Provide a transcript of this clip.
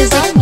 Music